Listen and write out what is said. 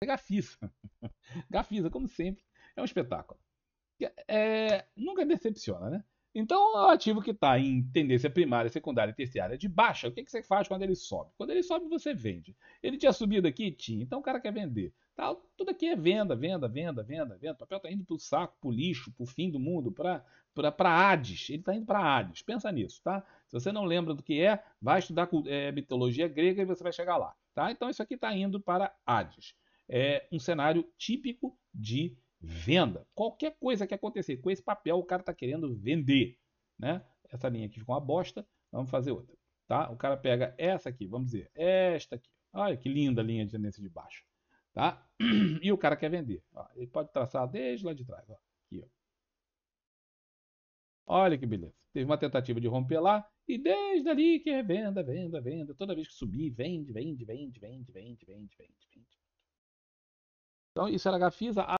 é Gafisa. Gafisa, como sempre, é um espetáculo. É, nunca decepciona, né? Então, o ativo que está em tendência primária, secundária e terciária de baixa, o que, que você faz quando ele sobe? Quando ele sobe, você vende. Ele tinha subido aqui? Tinha. Então, o cara quer vender. Tá, tudo aqui é venda, venda, venda, venda, venda. O papel está indo para o saco, para o lixo, para o fim do mundo, para Hades. Ele está indo para Hades. Pensa nisso, tá? Se você não lembra do que é, vai estudar é, mitologia grega e você vai chegar lá. Tá? Então, isso aqui está indo para Hades. É um cenário típico de venda. Qualquer coisa que acontecer com esse papel, o cara está querendo vender. Né? Essa linha aqui ficou uma bosta, vamos fazer outra. Tá? O cara pega essa aqui, vamos dizer, esta aqui. Olha que linda linha de tendência de baixo. Tá? E o cara quer vender. Ó, ele pode traçar desde lá de trás. Ó. Aqui, ó. Olha que beleza. Teve uma tentativa de romper lá e desde ali que é venda, venda, venda. Toda vez que subir, vende, vende, vende, vende, vende, vende, vende, vende. Então isso era a Gafisa.